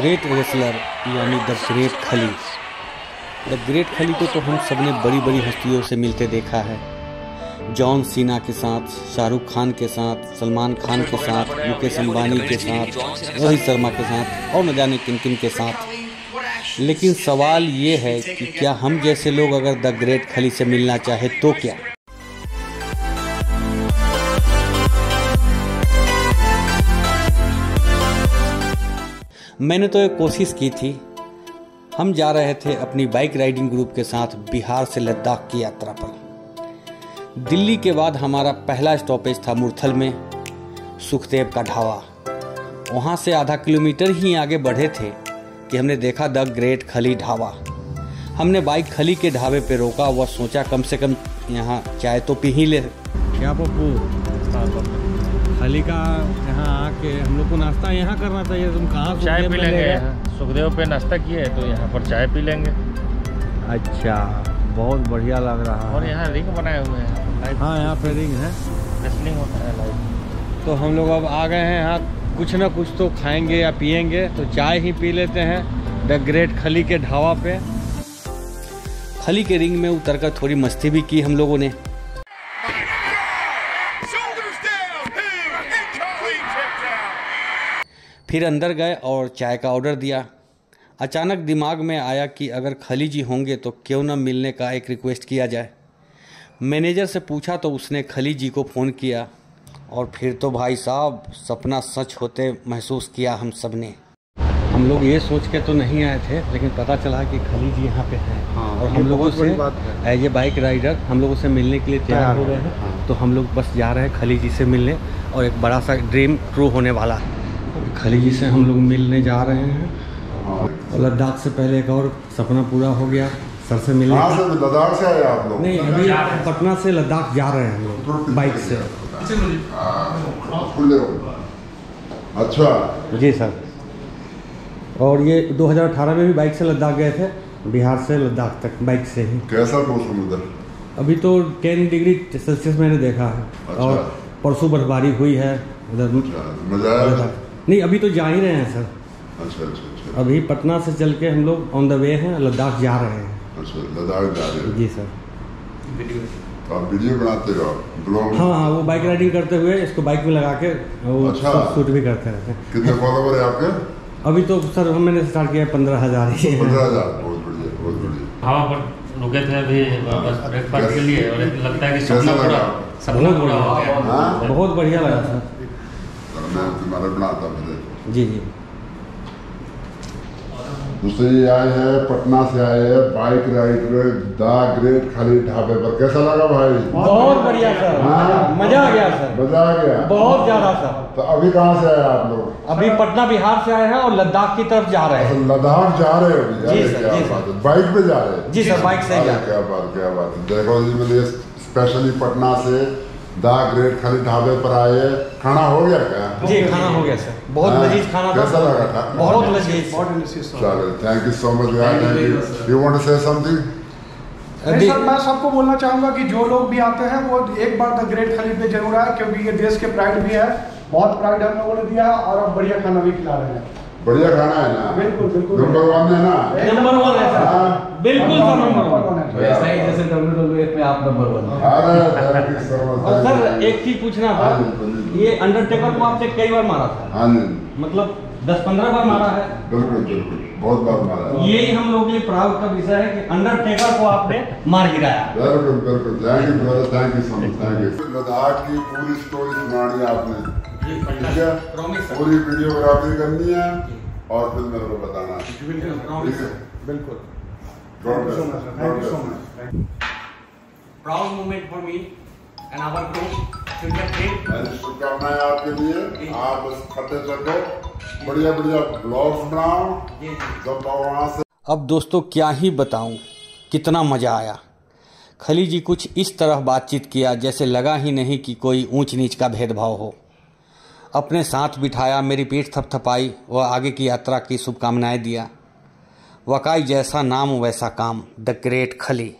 Great wrestler यानी the great Khali the great Khali को तो हम सबने बड़ी बड़ी हस्तियों से मिलते देखा है। जॉन सीना के साथ, शाहरुख खान के साथ, सलमान खान के साथ, मुकेश अंबानी के साथ, रोहित शर्मा के साथ, और न जाने किन किन के साथ। लेकिन सवाल ये है कि क्या हम जैसे लोग अगर द ग्रेट खली से मिलना चाहे तो क्या? मैंने तो एक कोशिश की थी। हम जा रहे थे अपनी बाइक राइडिंग ग्रुप के साथ बिहार से लद्दाख की यात्रा पर। दिल्ली के बाद हमारा पहला स्टॉपेज था मुरथल में, सुखदेव का ढाबा वहाँ से आधा किलोमीटर ही आगे बढ़े थे कि हमने देखा द ग्रेट खली ढाबा हमने बाइक खली के ढाबे पे रोका व सोचा कम से कम यहाँ चाय तो पी ही ले। क्या पप्पू खली का यहाँ आके हम लोग को नाश्ता यहाँ करना चाहिए तुम कहाँ चाय पी लेंगे? सुखदेव पे नाश्ता किए तो यहाँ पर चाय पी लेंगे। अच्छा बहुत बढ़िया लग रहा है। और यहाँ रिंग बनाए हुए हैं। हाँ यहाँ पे रिंग है। रेसलिंग होता है लाइव तो हम लोग अब आ गए हैं यहाँ कुछ ना कुछ तो खाएँगे या पियेंगे तो चाय ही पी लेते हैं द ग्रेट खली के ढाबा पे। खली के रिंग में उतरकर थोड़ी मस्ती भी की हम लोगों ने। फिर अंदर गए और चाय का ऑर्डर दिया। अचानक दिमाग में आया कि अगर खली जी होंगे तो क्यों ना मिलने का एक रिक्वेस्ट किया जाए। मैनेजर से पूछा तो उसने खली जी को फ़ोन किया और फिर तो भाई साहब सपना सच होते महसूस किया हम सबने। हम लोग ये सोच के तो नहीं आए थे लेकिन पता चला कि खली जी यहाँ पे हैं। हाँ, और हम लोगों से एज ए बाइक राइडर हम लोगों से मिलने के लिए तैयार हो गए हैं। हाँ। तो हम लोग बस जा रहे हैं खली जी से मिलने और एक बड़ा सा ड्रीम ट्रू होने वाला है। खली जी से हम लोग मिलने जा रहे हैं। और लद्दाख से पहले एक और सपना पूरा हो गया सर से मिलने लद्दाख से आए आप लोग? नहीं अभी पटना से लद्दाख जा रहे हैं हम लोग बाइक से। अच्छा। जी सर। और ये 2018 में भी बाइक से लद्दाख गए थे बिहार से लद्दाख तक बाइक से ही। कैसा मौसम उधर? अभी तो 10 डिग्री सेल्सियस मैंने देखा है। अच्छा। और परसों बर्फबारी हुई है उधर। अच्छा, मज़ा आया। नहीं अभी तो जा ही रहे हैं सर। अच्छा अच्छा अच्छा। अभी पटना से चल के हम लोग ऑन द वे हैं लद्दाख जा रहे हैं। अच्छा लद्दाख जा रहे हो। जी सर। तो आप वीडियो बनाते हो ब्लॉग हाँ हाँ वो बाइक राइडिंग करते हुए इसको बाइक में लगा के वो अच्छा। शूट भी करते रहते हैं। कितने फॉलोवर है आपके? अभी तो सर मैंने स्टार्ट किया पंद्रह हज़ार ही। पंद्रह हज़ार बहुत बढ़िया बहुत बढ़िया। हवा पर रुके थे अभी बस ब्रेकफास्ट के लिए और लगता है कि सपना पूरा लगा? सपना पूरा हो गया। हाँ? बहुत बढ़िया लगा सर। मैं तुम्हारा बनाता मुझे। जी जी। दूसरे ये आए हैं पटना से आए हैं बाइक राइडर द ग्रेट खाली ढाबे पर। कैसा लगा भाई? बहुत बढ़िया सर। हाँ। मज़ा आ गया सर। मज़ा आ गया? बहुत ज़्यादा सर। तो अभी कहाँ से आए आप लोग? अभी पटना बिहार से आए हैं और लद्दाख की तरफ़ जा रहे हैं। लद्दाख जा रहे हो? जी सर, जी सर। बाइक पे जा रहे हैं? जी सर बाइक से क्या बात क्या बात देखो जी मैंने स्पेशली पटना से द ग्रेट खाली ढाबे पर आए खाना हो गया क्या? जी खाना हो गया सर बहुत हाँ, लजीज खाना था। कैसा लगा था? बहुत लजीज। बहुत डिलीशियस चलो थैंक यू सो मच यार thank you you want to say something अभी सर मैं सबको बोलना चाहूँगा कि जो लोग भी आते हैं वो एक बार द ग्रेट खली पे ज़रूर आए क्योंकि ये देश के प्राइड भी है बहुत प्राइड हम लोगों ने दिया है और अब बढ़िया खाना भी खिला रहे हैं। बढ़िया खाना है ना? बिल्कुल, बिल्कुल। नंबर वन है ना? नंबर वन है सर। हाँ। बिल्कुल सर नंबर वन। है वैसा ही जैसे WWE पे आप नंबर वन अरे और सर एक चीज़ पूछना था। हाँ। ये अंडरटेकर को आपने कई बार मारा था? हाँ जी। मतलब दस पंद्रह बार मारा है? बिल्कुल बिल्कुल। बहुत बात मारा है। यही हम लोग के लिए प्राउड का विषय है कि अंडरटेकर को आपने मार गिराया। बिल्कुल बिल्कुल। Thank you thank you so much thank you Ladakh की पूरी स्टोरी सुनानी आपने। ठीक है। पूरी वीडियोग्राफी करनी है और फिर मेरे को बताना। है? बिल्कुल। Proud moment for me and our group शुभकामनाएँ आपके लिए। आप बस चको बढ़िया बढ़िया ब्लॉग्स बनाओ। जब वहाँ से अब दोस्तों क्या ही बताऊँ? कितना मज़ा आया। खली जी कुछ इस तरह बातचीत किया जैसे लगा ही नहीं कि कोई ऊंच नीच का भेदभाव हो। अपने साथ बिठाया, मेरी पीठ थपथपाई व आगे की यात्रा की शुभकामनाएँ दिया। वकाई जैसा नाम, वैसा काम, द ग्रेट खली।